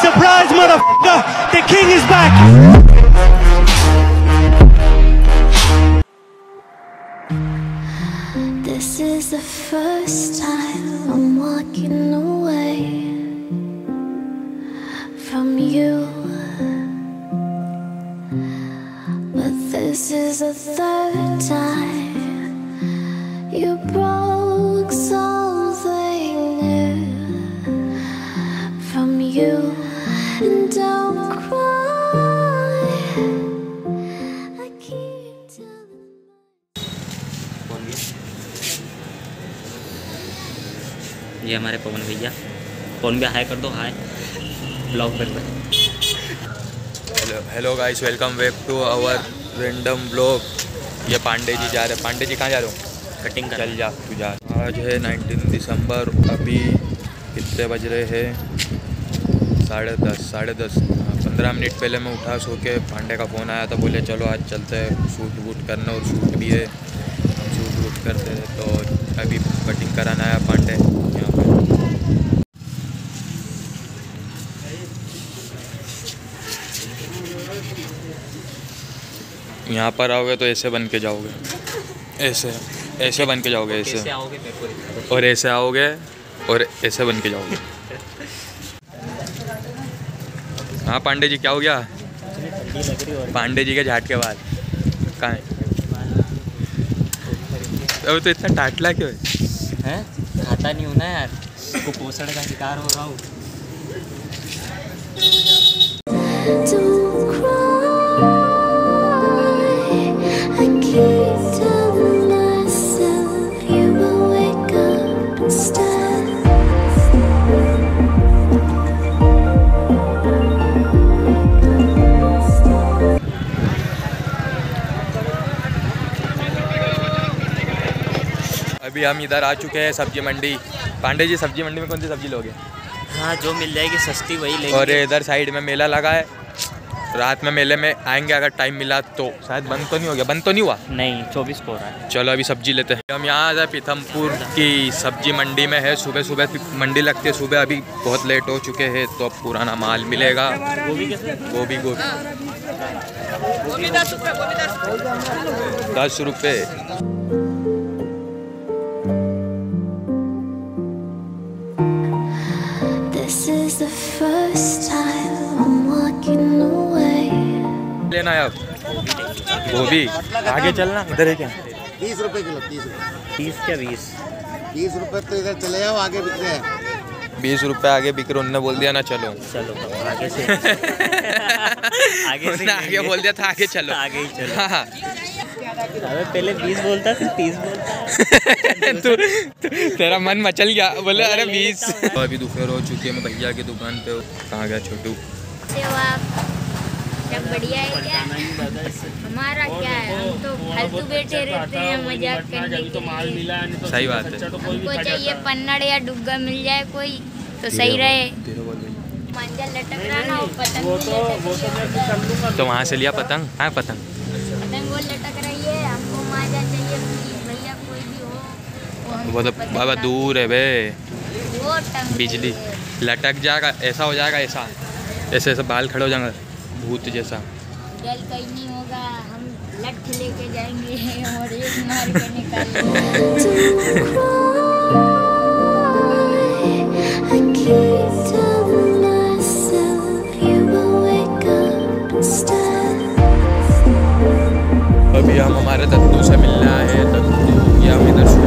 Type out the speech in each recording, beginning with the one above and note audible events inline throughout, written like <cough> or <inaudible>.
surprise, motherfucker! The king is back! This is the first time I'm walking away from you. But this is the third time you broke ये हमारे पवन भैया। पवन भैया हाय कर दो हाय blog कर दो। Hello hello guys welcome back to our random blog ये पांडे जी जा रहे हैं पांडे जी कहाँ जा रहे हो? कटिंग कर। चल जा तू जा। आज है 19 दिसंबर अभी कितने बज रहे हैं? साढ़े दस साढ़े दस। पंद्रह मिनट पहले मैं उठा सो के पांडे का फ़ोन आया था बोले चलो आज चलते हैं शूट वूट करना और शूट भी है। करते हैं तो अभी कटिंग कराना आया पांडे यहाँ पे। यहाँ पर आओगे तो ऐसे बन के जाओगे। ऐसे ऐसे बन के जाओगे ऐसे। और ऐसे आओगे और ऐसे बन के जाओगे। हाँ पांडे जी क्या हो गया? पांडे जी के झाट के बाद। कहाँ है? अब तो इतना टाटला क्यों है? हैं? खाता नहीं होना ना यार। कुपोषण का शिकार हो रहा हूँ। अभी हम इधर आ चुके हैं सब्ज़ी मंडी। पांडे जी सब्ज़ी मंडी में कौन सी सब्ज़ी लोगे? हाँ जो मिल जाएगी सस्ती वही लेंगे। और इधर साइड में मेला लगा है। रात में मेले में आएँगे अगर टाइम मिला तो। शायद बंद तो नहीं हो गया? बंद तो नहीं हुआ? नहीं चौबीस को रहा है। चलो अभी सब्ज़ी लेते हैं। हम यहाँ आ जाए पीथमपुर की सब्ज़ी मंडी में है। सुबह सुबह मंडी लगती है सुबह। अभी बहुत लेट हो चुके हैं तो अब पुराना माल मिलेगा। गोभी गोभी गोभी। दस रुपये लेना है अब। गोभी। आगे चलना इधर है। क्या तीस रुपए किलो तीस तीस क्या बीस? तीस रुपए तो इधर चले जाओ आगे बिक रहे हैं। बीस रुपए आगे बिक रहे उनने बोल दिया ना चलो। चलो तो आगे से। <laughs> आगे से आगे बोल दिया था आगे चलो। आगे ही चलो। हाँ। अबे पहले बीस बोलता फिर तीस बोलता। <laughs> तू तू- तेरा मन मचल गया। बोले अरे बीस। तो अभी दोपहर हो चुकी है मैं भैया की दुकान पे कहाँ गया छोटू? सब बढ़िया है क्या? हमारा क्या है? हम तो फालतू बैठे रहते हैं मज़ाक करने के लिए। सही बात है। हमको चाहिए पन्नड़ या डुग्गा मिल जाए कोई तो सही रहे। मांझा लटक रहा ना पतंग रही है। तो वहाँ से लिया पतंग? हाँ पतंग पतंग वो लटक रही है हमको मांझा चाहिए प्लीज़ भैया कोई भी हो वो तो बाबा दूर है बे। बिजली। लटक जाएगा ऐसा हो जाएगा ऐसा। ऐसे ऐसे बाल खड़े हो जाएँगे भूत जैसा। जल कहीं नहीं होगा हम लठ लेके जाएँगे और एक मार के निकालेंगे I keep telling myself you will wake up instead. अभी हम हमारे दद्दू से मिलना है दद्दू ये हम इधर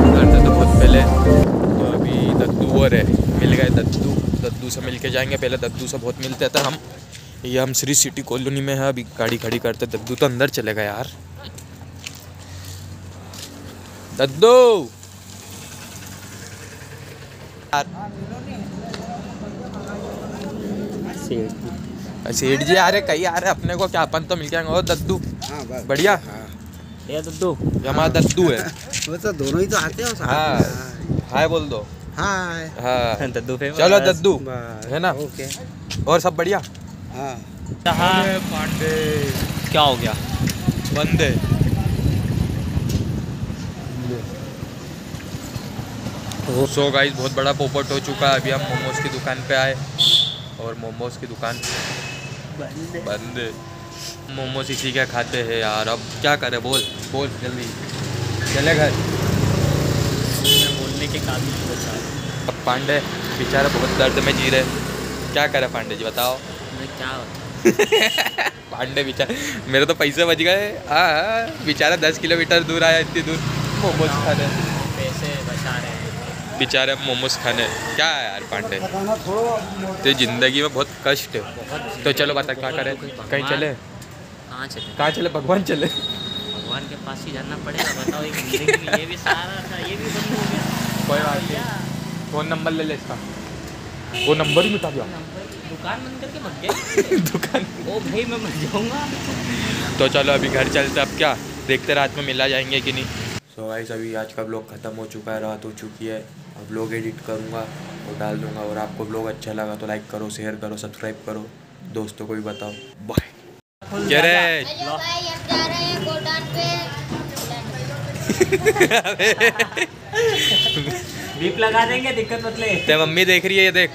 बहुत पहले तो अभी दद्दू और है। मिल गए दद्दू। दद्दू से मिल के जाएँगे। पहले दद्दू से बहुत मिलते थे हम। ये हम श्री सिटी कॉलोनी में है। अभी गाड़ी खड़ी करते। दद्दू तो अंदर चले गए यार। दद्दू! सेठ जी। आ रहे कहीं आ रहे अपने को क्या अपन तो मिल जाएँगे और दद्दू? हाँ बढ़िया। ये दद्दू हमारा दद्दू है। <laughs> वो तो दोनों ही तो आते हो साथ हाँ। हाय बोल दो। हाय। हाँ। <laughs> दद्दू फ़ेमस चलो दद्दू है ना? ओके। और सब बढ़िया? हाँ। पांडे। क्या हो गया? बंदे। सो गाइस बहुत बड़ा पोपट हो चुका है। अभी हम मोमोज की दुकान पे आए और मोमोज की दुकान बंद। है मोमोज इसी के खाते हैं यार। अब क्या करें? बोल बोल जल्दी। चले घर। बोलने के काम नहीं बचा अब पांडे बेचारे बहुत दर्द में जी रहे। क्या करे पांडे जी बताओ? मैं क्या <laughs> पांडे बेचारे मेरे तो पैसे बच गए। हाँ बेचारा दस किलोमीटर दूर आया इतनी दूर। मोमोज खा रहे हैं बेचारे मोमोज खाने। क्या है यार पांडे? तो ज़िंदगी में बहुत कष्ट है। तो चलो बता क्या करें? कहीं चले? कहाँ चले? कहाँ चले? भगवान चले। भगवान के पास ही जाना पड़ेगा बताओ ये भी सहारा था ये भी बंद हो गया। कोई बात नहीं। फ़ोन नंबर ले ले इसका। वो नंबर ही मिटा दिया। दुकान बंद करके गए। <laughs> दुकान। ओ भाई मैं मर जाऊँगा। तो चलो अभी घर चलते अब क्या? देखते रात में मिला जाएँगे कि नहीं। सो so अभी आज का ब्लॉग ख़त्म हो चुका है रात हो चुकी है। ब्लॉग एडिट करूँगा और डाल दूँगा। और आपको ब्लॉग अच्छा लगा तो लाइक करो शेयर करो सब्सक्राइब करो। दोस्तों को भी बताओ। बाय क्या रे। हेलो भाई हम जा रहे हैं गोडान पे। बीप लगा देंगे दिक्कत मत ले। मम्मी देख रही है ये देख।